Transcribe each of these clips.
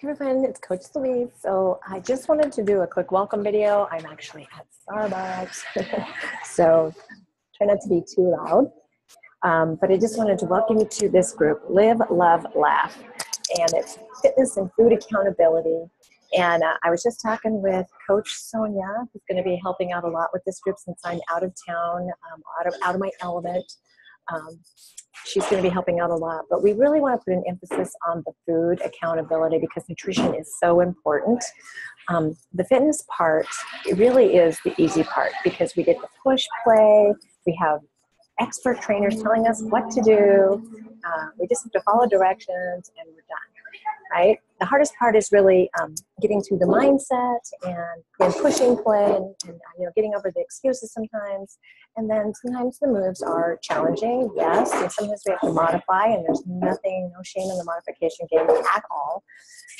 Hey everyone, it's Coach Louise. So I just wanted to do a quick welcome video. I'm actually at Starbucks, so try not to be too loud. Um, but I just wanted to welcome you to this group, Live, Love, Laugh. And it's fitness and food accountability. And uh, I was just talking with Coach Sonia, who's going to be helping out a lot with this group since I'm out of town, um, out, of, out of my element. Um, she's going to be helping out a lot. But we really want to put an emphasis on the food accountability because nutrition is so important. Um, the fitness part it really is the easy part because we get the push play, we have expert trainers telling us what to do. Uh, we just have to follow directions and we're done right? The hardest part is really um, getting through the mindset and, and pushing play and, and, you know getting over the excuses sometimes. And then sometimes the moves are challenging, yes, and sometimes we have to modify, and there's nothing, no shame in the modification game at all.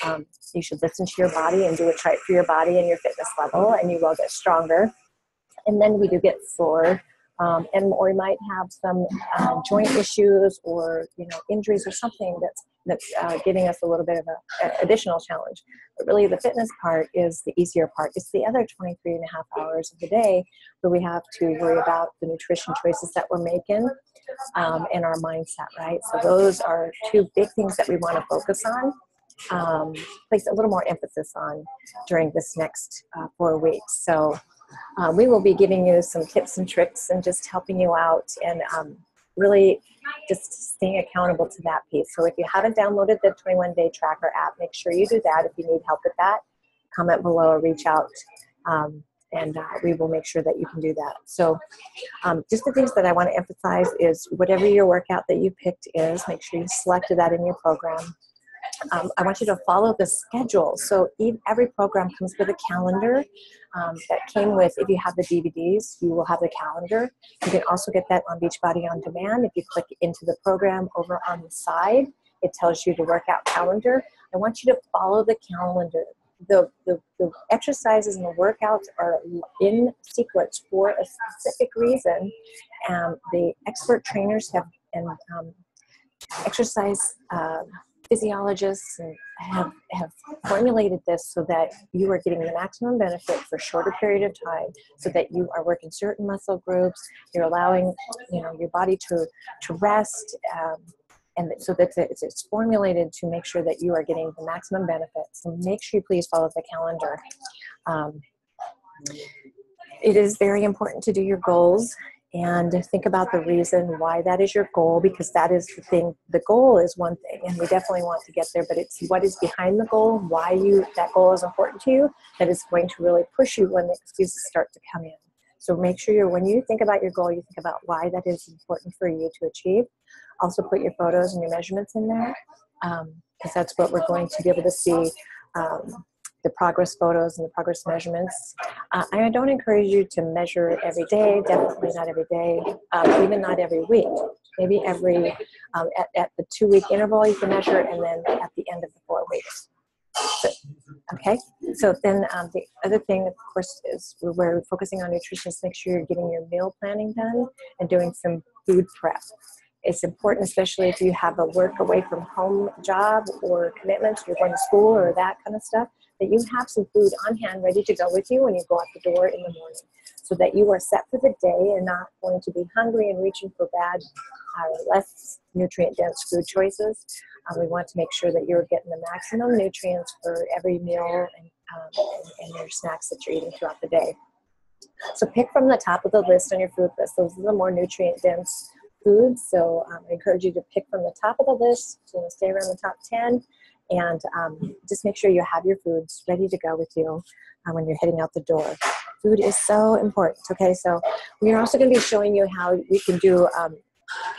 Um, you should listen to your body and do what's right for your body and your fitness level, and you will get stronger. And then we do get sore um, and or we might have some uh, joint issues or you know injuries or something that's that's uh, giving us a little bit of an additional challenge. But really, the fitness part is the easier part. It's the other 23 and a half hours of the day where we have to worry about the nutrition choices that we're making um, and our mindset, right? So, those are two big things that we want to focus on. Um, place a little more emphasis on during this next uh, four weeks. So, uh, we will be giving you some tips and tricks and just helping you out and um, really just staying accountable to that piece. So if you haven't downloaded the 21 day tracker app, make sure you do that. If you need help with that, comment below or reach out. Um, and uh, we will make sure that you can do that. So, um, just the things that I want to emphasize is whatever your workout that you picked is, make sure you selected that in your program um, I want you to follow the schedule. So every program comes with a calendar um, that came with, if you have the DVDs, you will have the calendar. You can also get that on Beachbody On Demand. If you click into the program over on the side, it tells you the workout calendar. I want you to follow the calendar. The, the, the exercises and the workouts are in sequence for a specific reason. Um, the expert trainers have and um, exercise uh, physiologists have, have formulated this so that you are getting the maximum benefit for a shorter period of time so that you are working certain muscle groups you're allowing you know your body to to rest um, and so that it's, it's formulated to make sure that you are getting the maximum benefit. So make sure you please follow the calendar. Um, it is very important to do your goals and think about the reason why that is your goal because that is the thing the goal is one thing and we definitely want to get there but it's what is behind the goal why you that goal is important to you that is going to really push you when the excuses start to come in. So make sure you're when you think about your goal you think about why that is important for you to achieve. Also put your photos and your measurements in there because um, that's what we're going to be able to see um, the progress photos and the progress measurements. Uh, I don't encourage you to measure every day, definitely not every day, um, even not every week. Maybe every, um, at, at the two week interval you can measure, and then at the end of the four weeks. So, okay, so then um, the other thing, of course, is we're focusing on nutrition is make sure you're getting your meal planning done and doing some food prep. It's important, especially if you have a work away from home job or commitments, you're going to school or that kind of stuff that you have some food on hand ready to go with you when you go out the door in the morning so that you are set for the day and not going to be hungry and reaching for bad, uh, less nutrient dense food choices. Um, we want to make sure that you're getting the maximum nutrients for every meal and, um, and, and your snacks that you're eating throughout the day. So pick from the top of the list on your food list. Those are the more nutrient dense foods. So um, I encourage you to pick from the top of the list. So you stay around the top 10 and um, just make sure you have your foods ready to go with you uh, when you're heading out the door. Food is so important. Okay, so we're also going to be showing you how we can do um,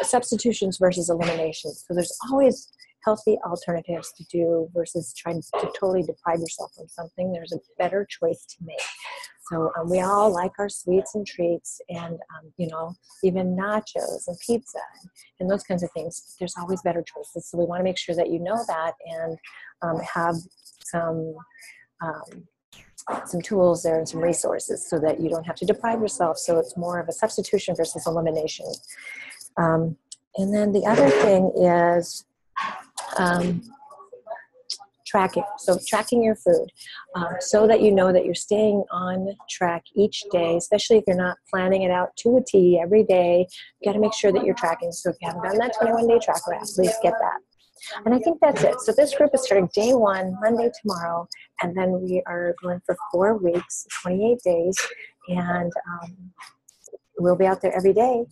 substitutions versus eliminations. So there's always healthy alternatives to do versus trying to totally deprive yourself from something. There's a better choice to make. So um, we all like our sweets and treats, and um, you know, even nachos and pizza and, and, those kinds of things. There's always better choices. So we want to make sure that you know that and um, have some um, some tools there and some resources so that you don't have to deprive yourself. So it's more of a substitution versus elimination. Um, and then the other thing is um, tracking. So tracking your food um, so that you know that you're staying on track each day, especially if you're not planning it out to a T every day. You got to make sure that you're tracking. So if you haven't done that 21 day tracker app, please get that. And I think that's it. So this group is starting day one, Monday, tomorrow, and then we are going for four weeks, 28 days, and um, we'll be out there every day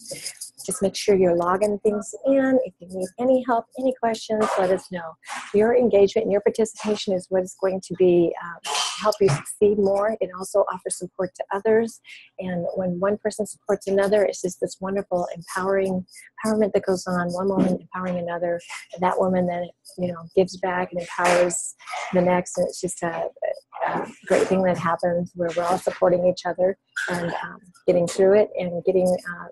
just make sure you're logging things in. If you need any help, any questions, let us know. Your engagement and your participation is what is going to be um, help you succeed more. It also offers support to others, and when one person supports another, it's just this wonderful empowering empowerment that goes on. One woman empowering another, and that woman then you know gives back and empowers the next, and it's just a, a great thing that happens where we're all supporting each other and um, getting through it and getting. Uh,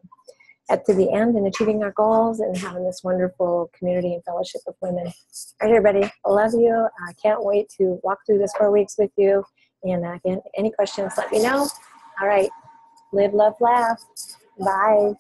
at to the end and achieving our goals and having this wonderful community and fellowship of women. All right, everybody, I love you. I can't wait to walk through this four weeks with you. And uh, again, any questions, let me know. All right, live, love, laugh. Bye.